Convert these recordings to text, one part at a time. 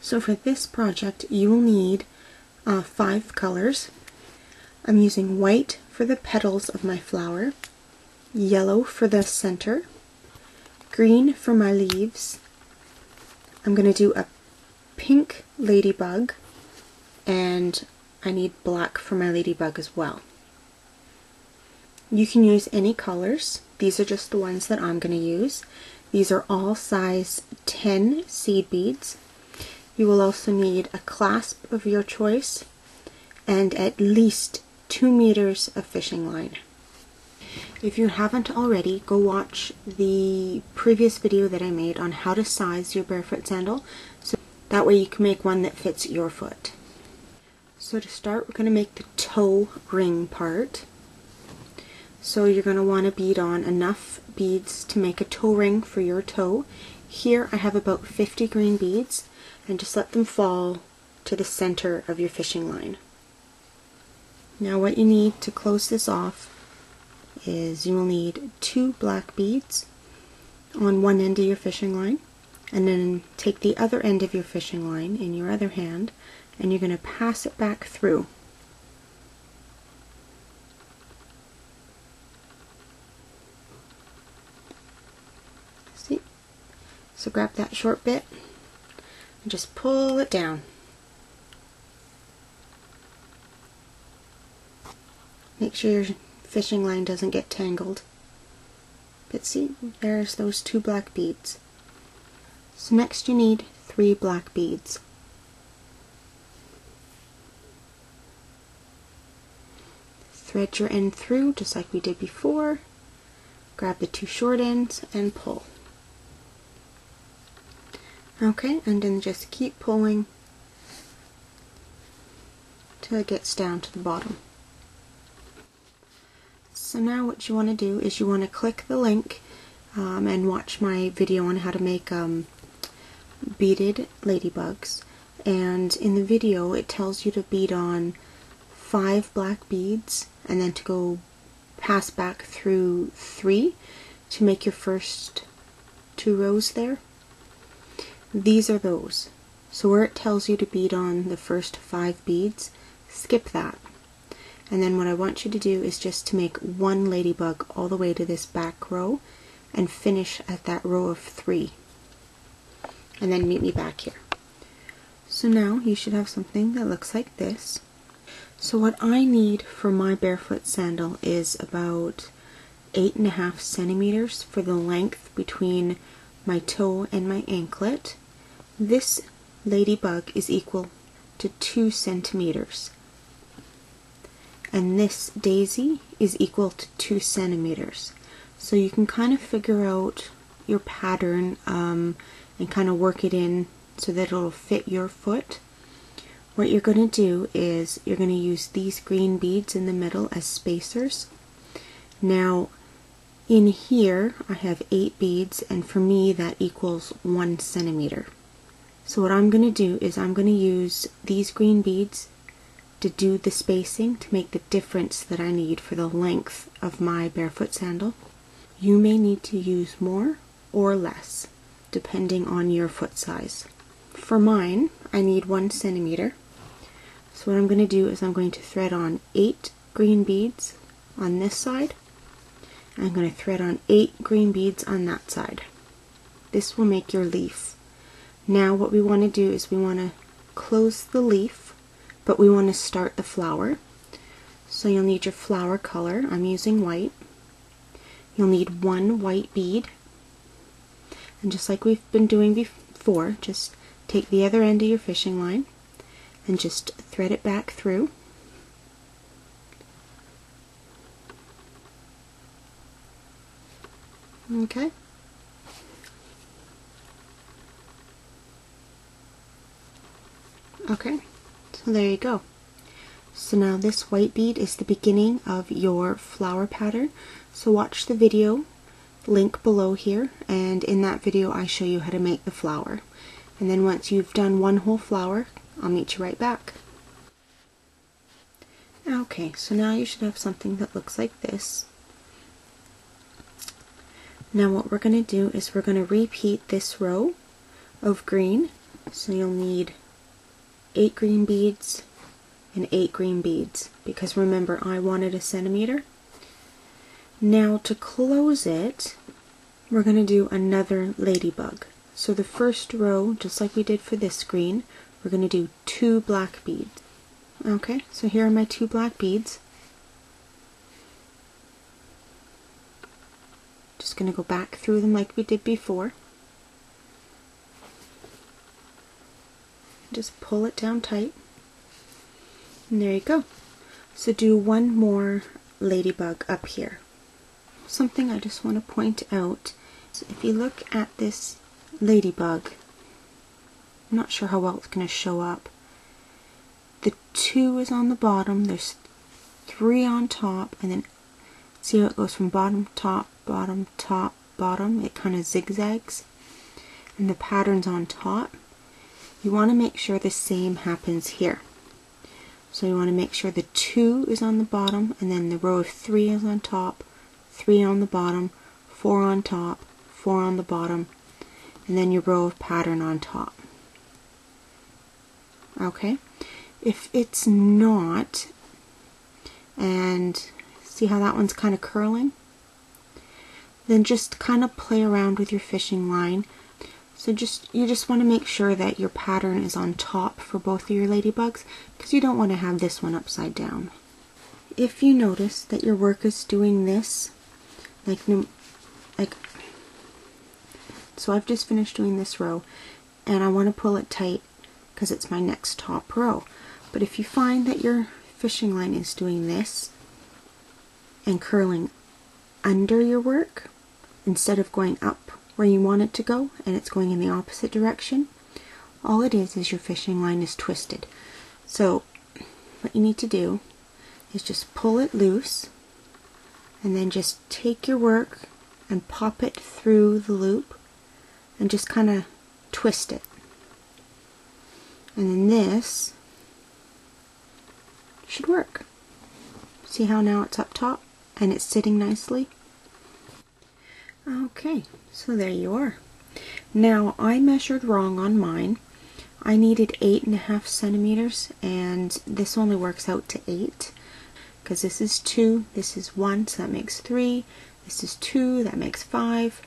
So for this project you will need uh, five colors. I'm using white for the petals of my flower, yellow for the center, green for my leaves. I'm going to do a pink ladybug and I need black for my ladybug as well. You can use any colors. These are just the ones that I'm going to use. These are all size 10 seed beads. You will also need a clasp of your choice and at least 2 meters of fishing line. If you haven't already, go watch the previous video that I made on how to size your barefoot sandal so that way you can make one that fits your foot. So to start, we're going to make the toe ring part. So you're going to want to bead on enough beads to make a toe ring for your toe. Here I have about 50 green beads and just let them fall to the center of your fishing line. Now what you need to close this off is you will need two black beads on one end of your fishing line and then take the other end of your fishing line in your other hand and you're going to pass it back through See? So grab that short bit and just pull it down. Make sure your fishing line doesn't get tangled. But see, there's those two black beads. So next you need three black beads. Thread your end through just like we did before. Grab the two short ends and pull. Okay, and then just keep pulling till it gets down to the bottom. So now what you want to do is you want to click the link um, and watch my video on how to make um, beaded ladybugs. And in the video it tells you to bead on five black beads and then to go pass back through three to make your first two rows there. These are those. So where it tells you to bead on the first five beads, skip that. And then what I want you to do is just to make one ladybug all the way to this back row and finish at that row of three. And then meet me back here. So now you should have something that looks like this. So what I need for my barefoot sandal is about eight and a half centimeters for the length between my toe and my anklet. This ladybug is equal to 2 centimeters. And this daisy is equal to 2 centimeters. So you can kind of figure out your pattern um, and kind of work it in so that it'll fit your foot. What you're going to do is you're going to use these green beads in the middle as spacers. Now in here, I have 8 beads, and for me that equals 1 centimeter. So what I'm going to do is I'm going to use these green beads to do the spacing to make the difference that I need for the length of my barefoot sandal. You may need to use more or less, depending on your foot size. For mine, I need 1 centimeter. So what I'm going to do is I'm going to thread on 8 green beads on this side I'm going to thread on eight green beads on that side. This will make your leaf. Now what we want to do is we want to close the leaf, but we want to start the flower. So you'll need your flower color. I'm using white. You'll need one white bead. And just like we've been doing before, just take the other end of your fishing line and just thread it back through. Okay. Okay, so there you go. So now this white bead is the beginning of your flower pattern. So watch the video, link below here, and in that video I show you how to make the flower. And then once you've done one whole flower, I'll meet you right back. Okay, so now you should have something that looks like this. Now what we're going to do is we're going to repeat this row of green So you'll need eight green beads and eight green beads because remember I wanted a centimeter. Now to close it, we're going to do another ladybug. So the first row, just like we did for this green, we're going to do two black beads. Okay, so here are my two black beads. Going to go back through them like we did before. Just pull it down tight. And there you go. So do one more ladybug up here. Something I just want to point out so if you look at this ladybug, I'm not sure how well it's going to show up. The two is on the bottom, there's three on top, and then see how it goes from bottom, top, bottom, top, bottom. It kind of zigzags. And the pattern's on top. You want to make sure the same happens here. So you want to make sure the 2 is on the bottom, and then the row of 3 is on top, 3 on the bottom, 4 on top, 4 on the bottom, and then your row of pattern on top. Okay, if it's not, and see how that one's kind of curling, then just kind of play around with your fishing line. So just you just want to make sure that your pattern is on top for both of your ladybugs because you don't want to have this one upside down. If you notice that your work is doing this, like like so I've just finished doing this row and I want to pull it tight because it's my next top row. But if you find that your fishing line is doing this and curling under your work instead of going up where you want it to go and it's going in the opposite direction, all it is is your fishing line is twisted. So what you need to do is just pull it loose and then just take your work and pop it through the loop and just kind of twist it. And then this should work. See how now it's up top and it's sitting nicely? Okay, so there you are. Now I measured wrong on mine. I needed eight and a half centimeters and this only works out to eight because this is two, this is one, so that makes three, this is two, that makes five,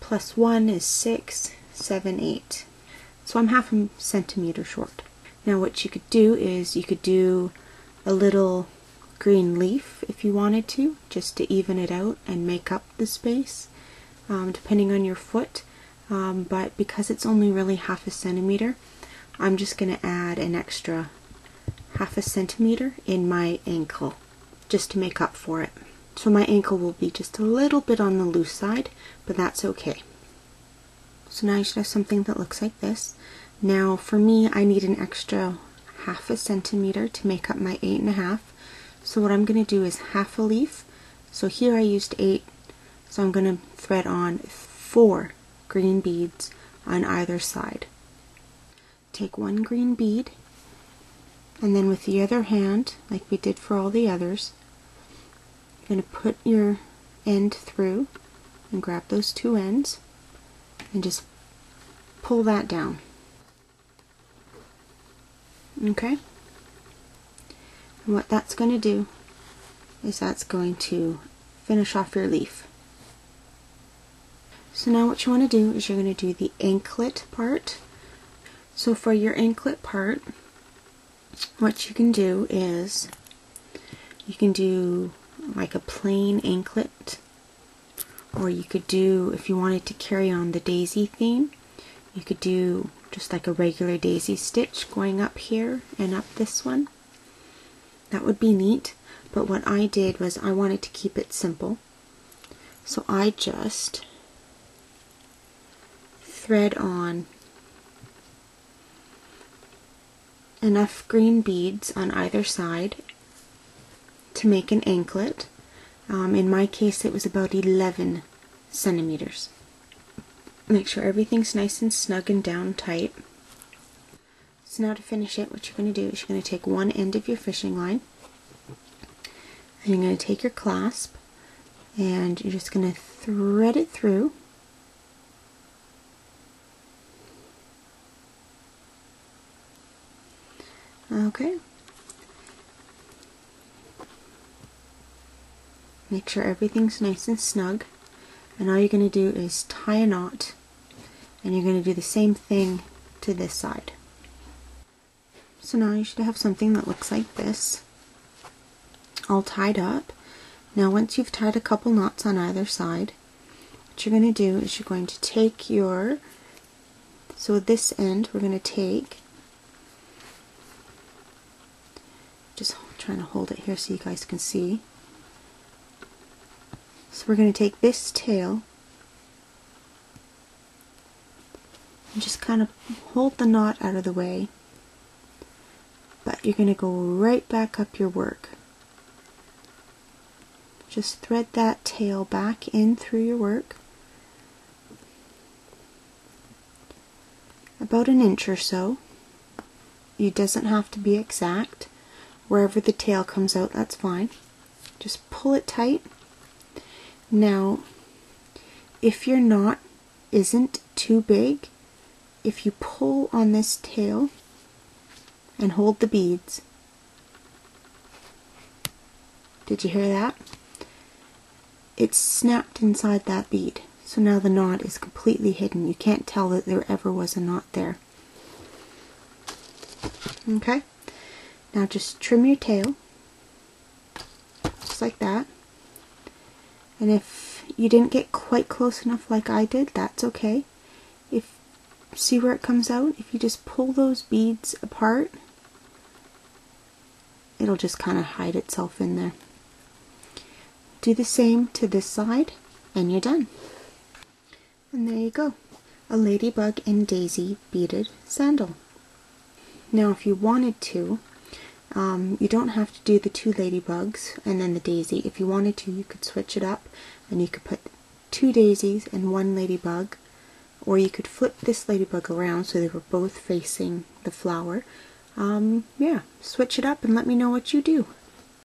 plus 1 is six, seven, eight. So I'm half a centimeter short. Now what you could do is you could do a little green leaf if you wanted to, just to even it out and make up the space, um, depending on your foot. Um, but because it's only really half a centimeter, I'm just going to add an extra half a centimeter in my ankle, just to make up for it. So my ankle will be just a little bit on the loose side, but that's okay. So now you should have something that looks like this. Now for me, I need an extra half a centimeter to make up my eight and a half. So what I'm going to do is half a leaf. So here I used eight, so I'm going to thread on four green beads on either side. Take one green bead, and then with the other hand, like we did for all the others, you're going to put your end through and grab those two ends and just pull that down. Okay? And what that's going to do is that's going to finish off your leaf. So now what you want to do is you're going to do the anklet part. So for your anklet part, what you can do is you can do like a plain anklet or you could do if you wanted to carry on the daisy theme you could do just like a regular daisy stitch going up here and up this one that would be neat but what I did was I wanted to keep it simple so I just thread on enough green beads on either side to make an anklet. Um, in my case, it was about 11 centimeters. Make sure everything's nice and snug and down tight. So now to finish it, what you're going to do is you're going to take one end of your fishing line, and you're going to take your clasp, and you're just going to thread it through. Okay. Make sure everything's nice and snug. And all you're going to do is tie a knot. And you're going to do the same thing to this side. So now you should have something that looks like this. All tied up. Now once you've tied a couple knots on either side, what you're going to do is you're going to take your, so this end we're going to take, just trying to hold it here so you guys can see. So we're going to take this tail and just kind of hold the knot out of the way but you're going to go right back up your work. Just thread that tail back in through your work about an inch or so. It doesn't have to be exact. Wherever the tail comes out, that's fine. Just pull it tight. Now, if your knot isn't too big, if you pull on this tail and hold the beads, did you hear that? It snapped inside that bead. So now the knot is completely hidden. You can't tell that there ever was a knot there. Okay? Now just trim your tail. Just like that. And if you didn't get quite close enough like I did, that's okay. If See where it comes out? If you just pull those beads apart, it'll just kind of hide itself in there. Do the same to this side and you're done. And there you go, a ladybug and daisy beaded sandal. Now if you wanted to, um, you don't have to do the two ladybugs and then the daisy. If you wanted to, you could switch it up and you could put two daisies and one ladybug or you could flip this ladybug around so they were both facing the flower. Um, yeah, switch it up and let me know what you do.